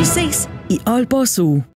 96 i Aalborg